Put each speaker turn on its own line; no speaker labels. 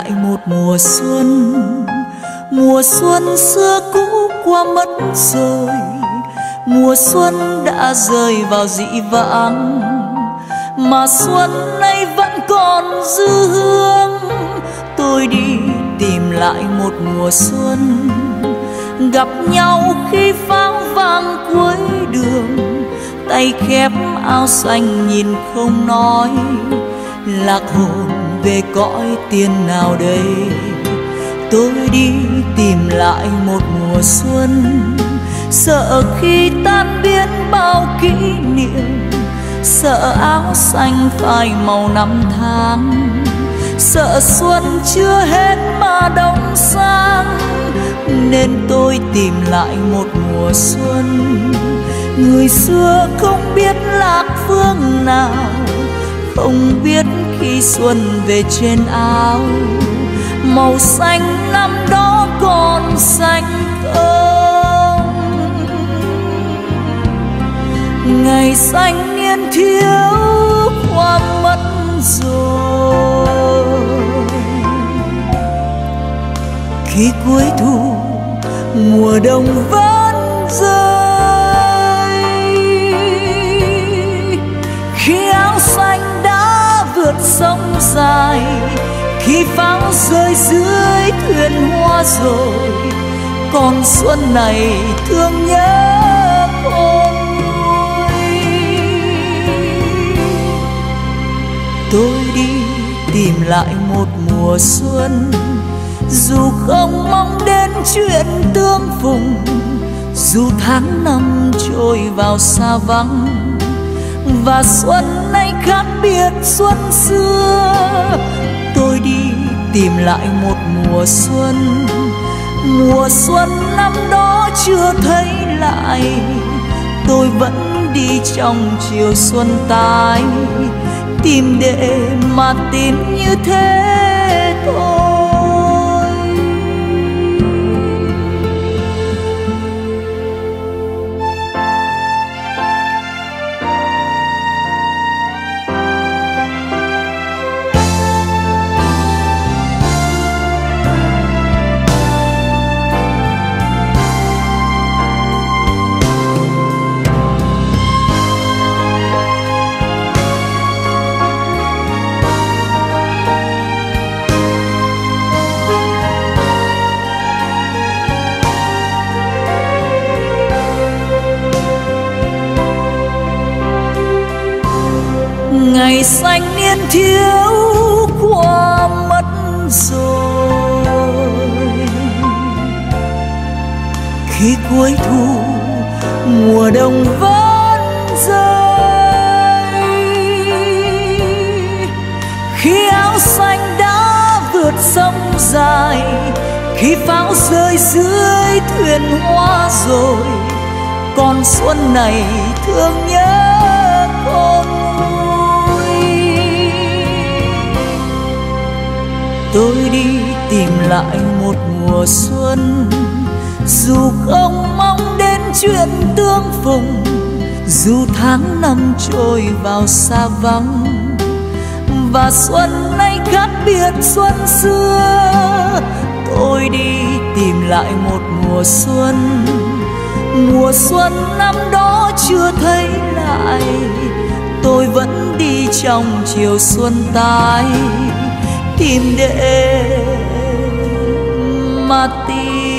lại một mùa xuân. Mùa xuân xưa cũ qua mất rồi. Mùa xuân đã rơi vào dị vãng. Mà xuân nay vẫn còn dư hương. Tôi đi tìm lại một mùa xuân. Gặp nhau khi pháo vang cuối đường. Tay khép áo xanh nhìn không nói. Lạc hồn về cõi tiên nào đây? Tôi đi tìm lại một mùa xuân, sợ khi tan biến bao kỷ niệm, sợ áo xanh phai màu năm tháng, sợ xuân chưa hết mà đông sang. Nên tôi tìm lại một mùa xuân, người xưa không biết lạc phương nào không biết khi xuân về trên áo màu xanh năm đó còn xanh không ngày xanh niên thiếu qua mất rồi. Khi cuối thu, mùa đông vẫn rơi dài. Khi pháo rơi dưới thuyền hoa rồi còn xuân này thương nhớ con nuôi tôi đi tìm lại một mùa xuân, dù không mong đến chuyện tương phùng, dù tháng năm trôi vào xa vắng, và xuân nay khác biệt xuân xưa. Tôi đi tìm lại một mùa xuân. Mùa xuân năm đó chưa thấy lại. Tôi vẫn đi trong chiều xuân tái. Tìm để mà tìm như thế thôi. Ngày xanh niên thiếu qua mất rồi. Khi cuối thu, mùa đông vẫn rơi. Khi áo xanh đã vượt sông dài, khi pháo rơi dưới thuyền hoa rồi còn xuân này thương nhớ con. Tôi đi tìm lại một mùa xuân. Dù không mong đến chuyện tương phùng, dù tháng năm trôi vào xa vắng, và xuân nay khác biệt xuân xưa, tôi đi tìm lại một mùa xuân. Mùa xuân năm đó chưa thấy lại, tôi vẫn đi trong chiều xuân tái tìm để mà tìm